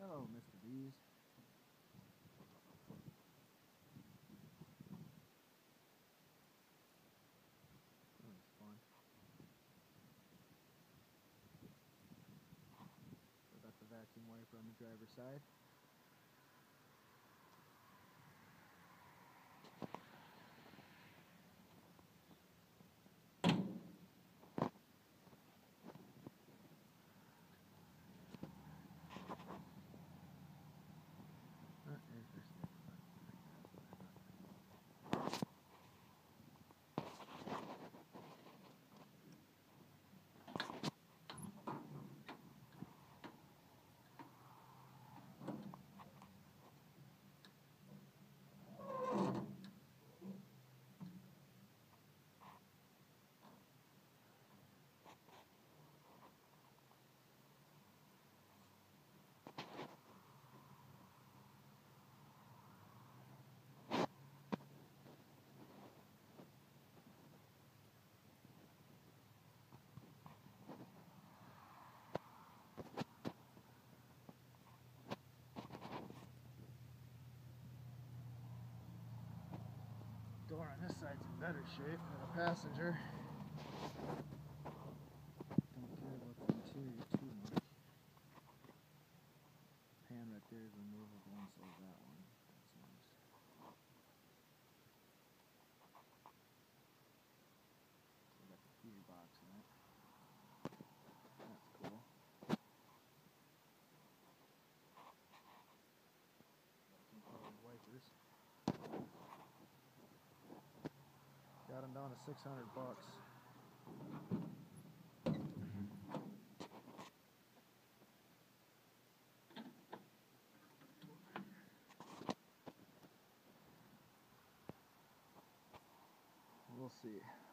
Oh, Hello, Mr. Bees. vacuum wiper on the driver's side. On this side's in better shape than the passenger. Don't care about the interior too much. Pan right there is removable and so that one. down to 600 bucks. We'll see.